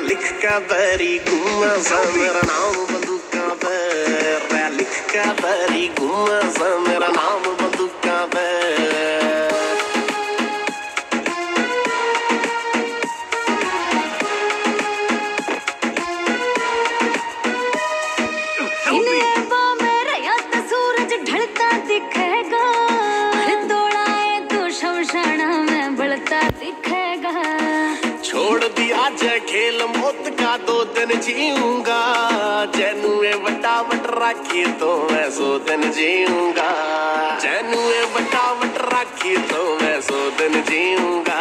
रै लिख का बरी गुमा सा मेरा नाम बंदूका पे रै लिख दिया खेल मौत का दो दिन जीऊँगा। जैनू में बटा बट राखी तो मैं सो दिन जीऊँगा। जैनू में बटा बट राखी तो मैं सो दिन जीऊँगा।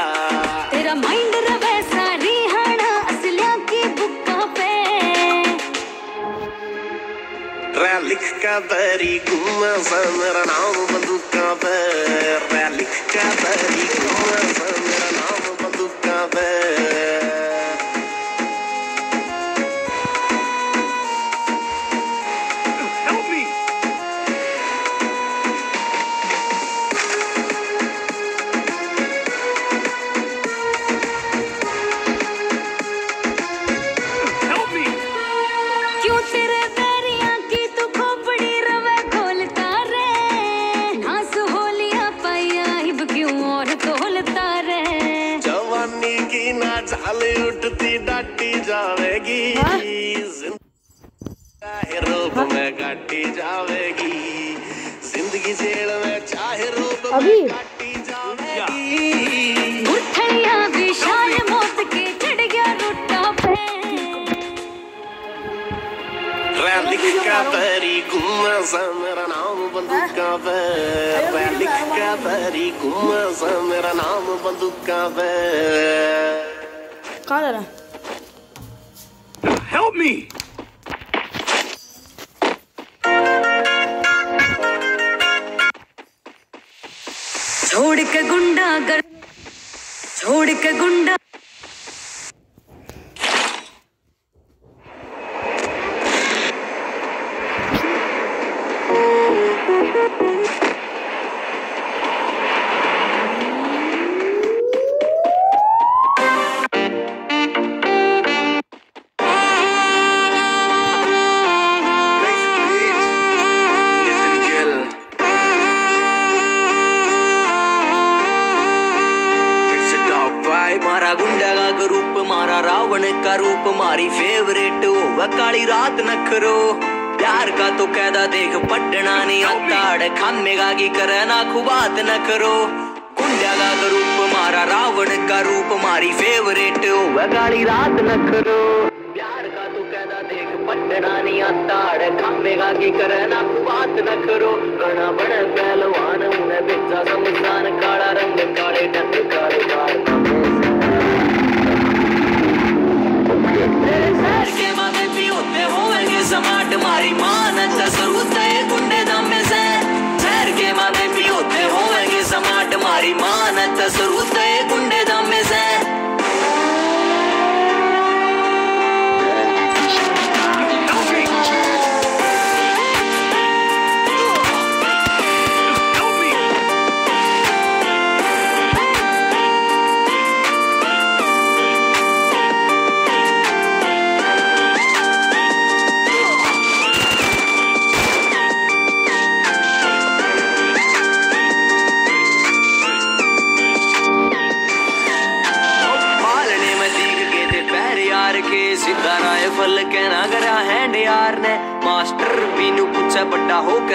तेरा माइंड रवे सारी हाना असलिया की बुक्का पे। रै लिख का बरी गुमा सा मेरा नाम बंदूका पे। रै लिख का बरी गुमा सा मेरा नाम बंदूका पे। रूप में काटी जावेगी ज़िंदगी जेल में चाहे रूप अभी? में काटी जावेगी उठैया विशाल मौत के चढ़ गया रुट्टा पे रैलिक का बरी गुमा सा मेरा नाम बंदूका पे रैलिक का बरी गुमा सा मेरा नाम बंदूका पे कहाँ जा रहा Help me! के गुंडा कर छोड़ के गुंडा का रूप मारी फेवरेट होगा काली रात नखरो प्यार का तो कैदा देख, पटना नहीं आता खामेगा की करना खुबात न करो गुंडा का रूप मारा, रावण का रूप मारी फेवरेट होगा काली रात नखरो प्यार का तो कैदा देख, पटना नहीं आता खामेगा की करना खुबात न करो गणा बड़ा पहलवान, उन्हें बेचा समसान काला रंग, काले डंग काले कारनामे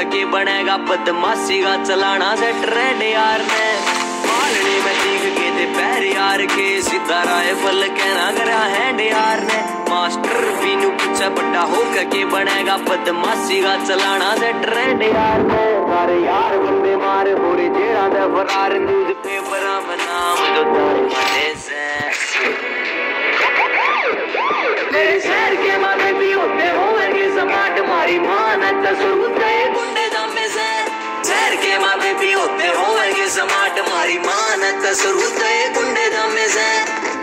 बड़ा हो के बनेगा बदमाशी का चलाना से ट्रेंड यार ने पालने में दीख के थे पैर यार के। सीधा राइफल कहना करा हैंड यार ने मास्टर बीनू पूछा बड़ा हो के बनेगा बदमाशी का चलाना से ट्रेंड यार ने सारे यार बंदे मार पूरे जेड़ा दे फरार। न्यूज़ पेपर में नाम जो तारे समाट मारी मानत सुनते गुंडे दमे से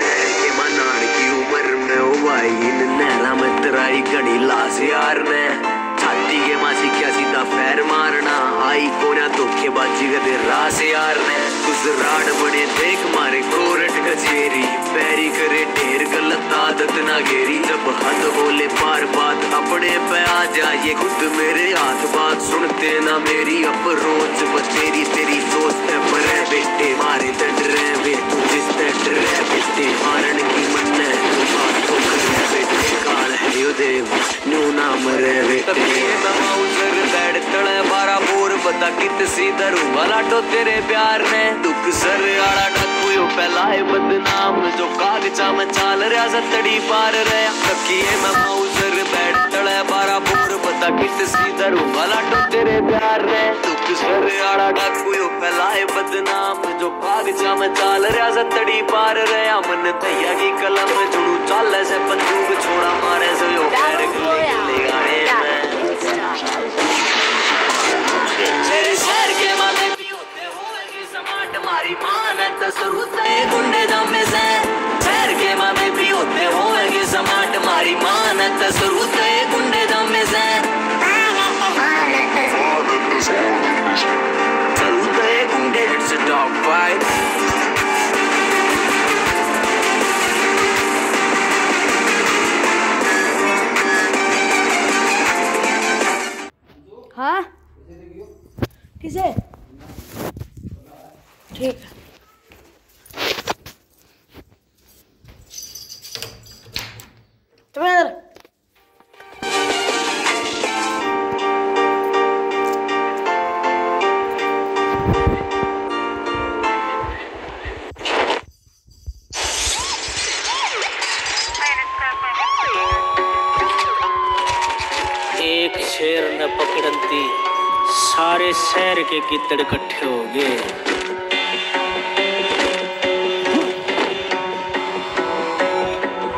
के मनान की उम्र में ओ भाई, इन नैना में तराई घड़ी लाश यार ने। छाती के मासी क्या सीधा पैर मारना, आई कोना धोखेबाजी कदे रास यार ने। गुजराड़ बने देख मारे कोरट कचेरी, पैरी करे ढेर गलत आदत ना घेरी। जब हद बोले पार बात, अपने पे आ जाए खुद मेरे हाथ बात सुनते ना मेरी अप्रोच। बस तेरी तेरी सोच है पर है बेटे मारे तू जिस दंड रहे बेटे मारन की मन तू बात तो करे बेटे काल है, यो न्यू नाम रे बेटे। माउजर बैड तले बारा बोर बता कित सीधा रूँगा लाटो तेरे प्यार ने दुख सर आला डकुयो पहला है बदनाम, जो कागजा में चाल रहा सतड़ी पार रहा। तकिए मैं माउजर बैड तले बारा बोर कित सीधा रूँगा लाटो तेरे प्यार ने दुख सर आला डकुयो पहला है बदनाम। जो कागजा में चाल रहा सतड़ी पार रहा। मन तैया की कलम जुड़ू। चाल से बंदूक छोड़ा मारे से यो पैर गले गले गाने में मेरे शहर के मामे भी होते होंगे समाट मारी मानत सुरते गुंडे दमे से। शहर के मामे भी होते होंगे समाट मारी सुरते गुंडे हाँ? किसे? ठीक। है चलो इधर। के कितड़ इकट्ठे हो गए।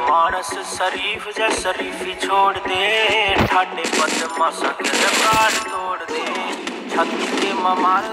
मानस शरीफ जा शरीफी छोड़ दे, ठाडे बदमाशा के रिकॉर्ड तोड़ दे। छत्ती के ममार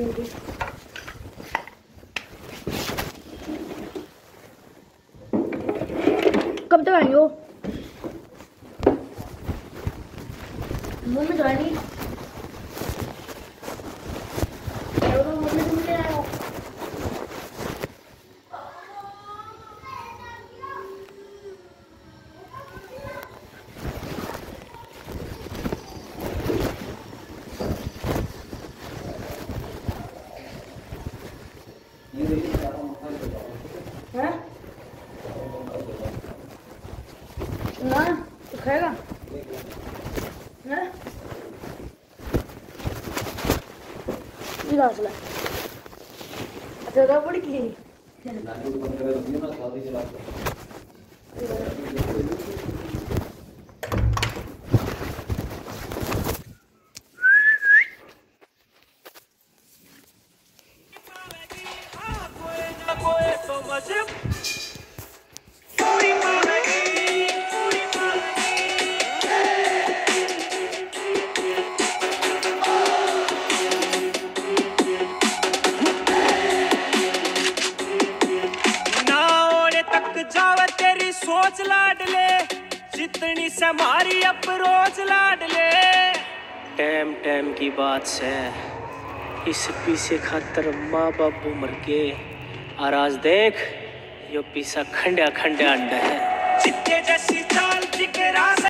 सी कब तक आएँगे वो? मम्मी तो आई नहीं चलो, मम्मी तुम क्या आए हो? हैं? ना तू खाएगा हैं? गाछ ला। अच्छा तो बड़ी की ना जावे तेरी सोच लाडले जितनी से हमारी लाड लाडले टाइम टाइम की बात से इस पीछे खातर माँ बाप मर के और आज देख यो पीसा खंडा खंडा अंडा है। चिट्टे जैसी चाल से